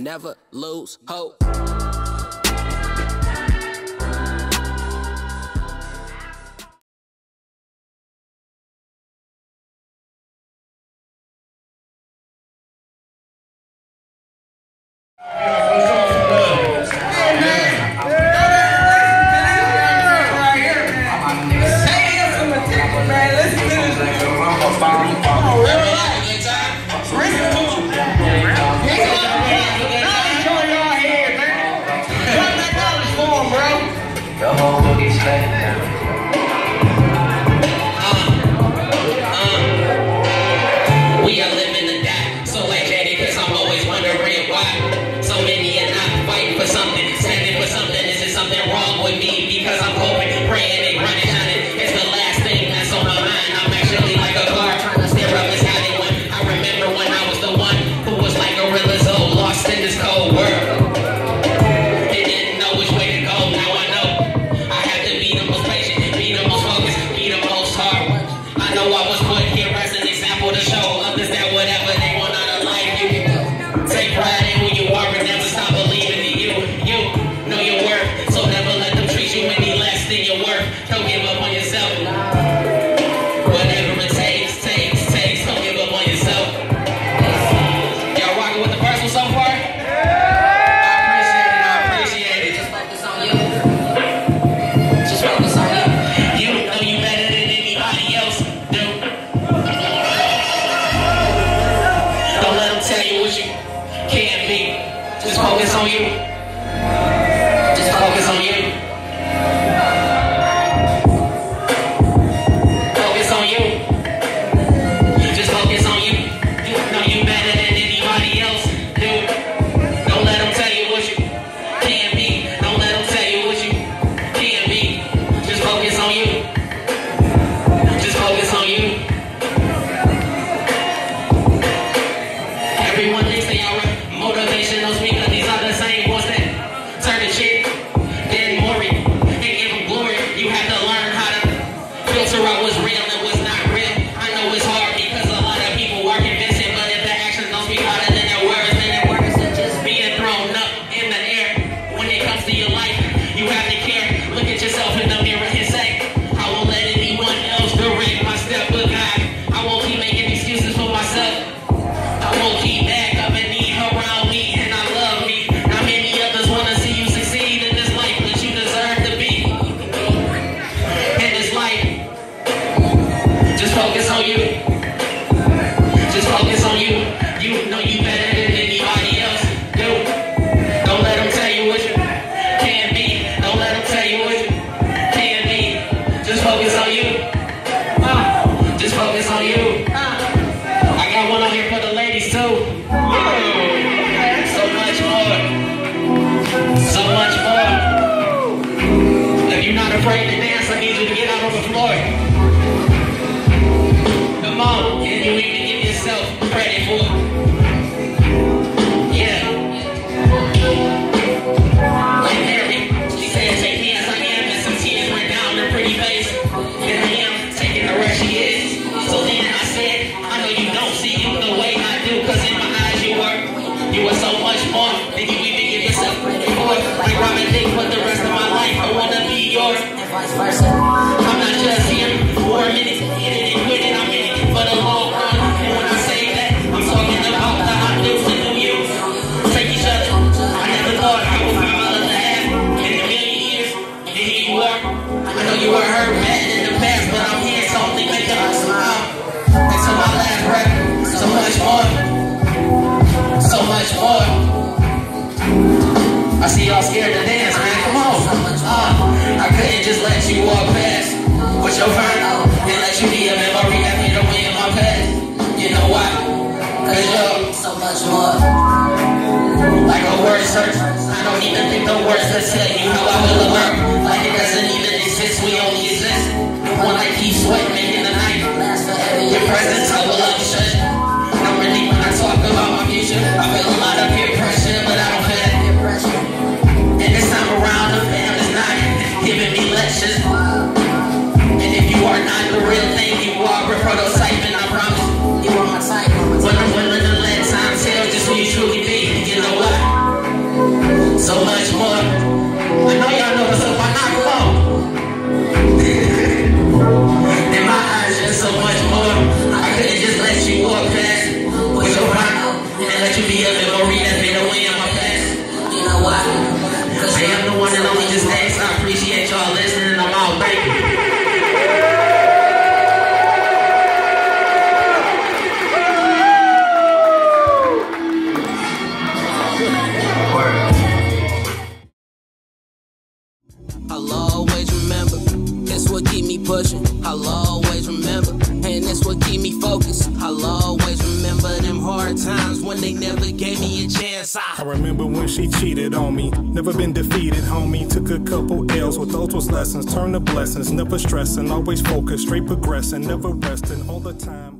never lose hope. We are focus on you. Just focus on you. Focus on you. Just focus on you. You you better than anybody else do. Don't let them tell you what you can't be. Don't let them tell you what you can't be. Just focus on you. Just focus on you. Everyone thinks they are motivational speakers. Out what's real and what's not focus on you. You know you better than anybody else do. Don't let them tell you what you can be. Don't let them tell you what you can be. Just focus on you. Uh, just focus on you. Uh, I got one on here for the ladies too. So much more. So much more. If you're not afraid to dance, I need you to get out on the floor. Than you even give yourself credit for. Like Robin Thicke, for the rest of my life, I wanna be yours, and vice versa. I'm not just here for a minute, and I'm for the long run. And when I say that, I'm talking about the you. Take each other. I I find my other half in a million years. And here you are. I know you were hurt bad I see y'all scared to dance, man. Come on. Uh, I couldn't just let you walk past with your fine and let you be a memory of me to win my past. You know why? Cause you're so much more. Like a word search. I don't even think the words that tell you know I feel about Like it doesn't even exist, we only exist. One I keep sweating, making the night last forever. Your presence, So much more. I know y'all know what's I'm not. I'll always remember. That's what keep me pushing. I'll always remember. And that's what keep me focused. I'll always remember them hard times when they never gave me a chance. I, I remember when she cheated on me. Never been defeated, homie. Took a couple L's with those was lessons. Turn to blessings. Never stressing. Always focused. Straight progressing. Never resting. All the time.